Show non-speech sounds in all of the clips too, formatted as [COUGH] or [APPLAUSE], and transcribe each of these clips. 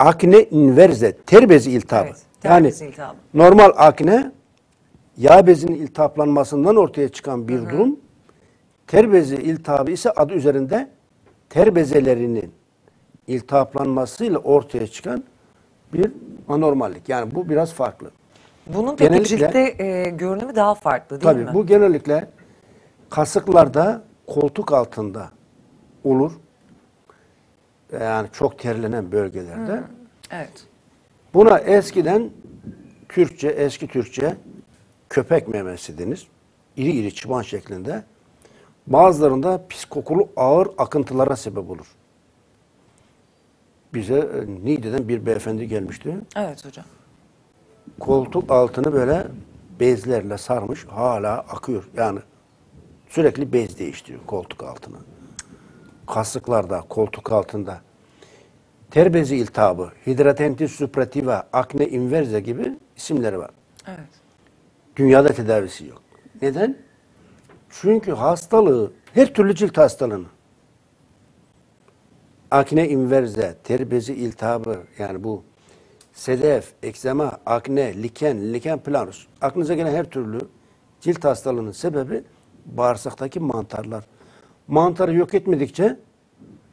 akne inverse ter bezi iltihabı. Evet, ter yani bezi iltihabı. normal akne yağ bezinin iltihaplanmasından ortaya çıkan bir durum. Ter bezi iltihabı ise adı üzerinde ter bezelerinin iltihaplanmasıyla ortaya çıkan bir anormallik. Yani bu biraz farklı. Bunun peki ciltte e, görünümü daha farklı değil Tabii mi? bu genellikle kasıklarda koltuk altında olur. Yani çok terlenen bölgelerde. Evet. Buna eskiden Türkçe, eski Türkçe köpek memesi denir. İri iri çıban şeklinde. Bazılarında pis kokulu ağır akıntılara sebep olur. Bize e, Niğde'den bir beyefendi gelmişti. Evet hocam. Koltuk altını böyle bezlerle sarmış. Hala akıyor. Yani sürekli bez değiştiriyor koltuk altını. Kasıklarda, koltuk altında. Ter bezi iltihabı, hidratentis suprativa, akne inverse gibi isimleri var. Evet. Dünyada tedavisi yok. Neden? Çünkü hastalığı, her türlü cilt hastalığını, akne inverse, ter bezi iltihabı, yani bu sedef, ekzema, akne, liken, liken planus, aklınıza gelen her türlü cilt hastalığının sebebi bağırsaktaki mantarlar. Mantarı yok etmedikçe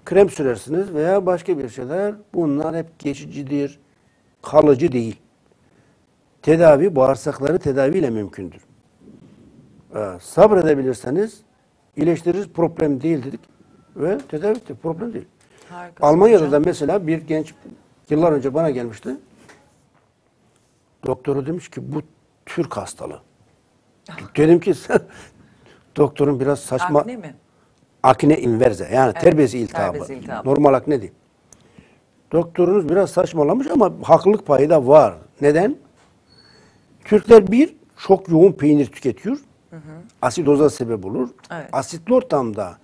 krem sürersiniz veya başka bir şeyler. Bunlar hep geçicidir, kalıcı değil. Tedavi bağırsakları tedaviyle mümkündür. Ee, sabredebilirseniz iyileştiririz problem değil dedik ve tedavi etti, problem değil. Harikasın Almanya'da hocam. da mesela bir genç yıllar önce bana gelmişti. Doktoru demiş ki bu Türk hastalığı. [LAUGHS] Dedim ki sen doktorun biraz saçma Akne mi? Akne inverse yani Evet, ter bezi iltihabı. ter bezi iltihabı. Normal akne değil. Doktorunuz biraz saçmalamış ama haklılık payı da var. Neden? Türkler bir çok yoğun peynir tüketiyor. Asidoza sebep olur. Evet. Asitli ortamda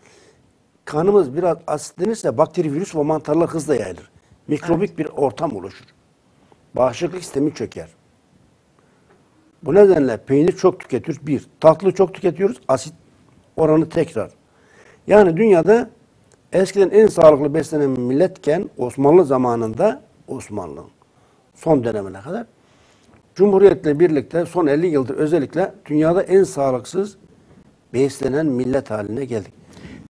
kanımız biraz asitlenirse bakteri, virüs ve mantarlar hızla yayılır. Mikrobik bir ortam oluşur. Bağışıklık sistemi çöker. Bu nedenle peynir çok tüketiyoruz. Bir, tatlı çok tüketiyoruz. Asit oranı tekrar. Yani dünyada eskiden en sağlıklı beslenen milletken Osmanlı zamanında Osmanlı son dönemine kadar Cumhuriyetle birlikte son 50 yıldır özellikle dünyada en sağlıksız beslenen millet haline geldik.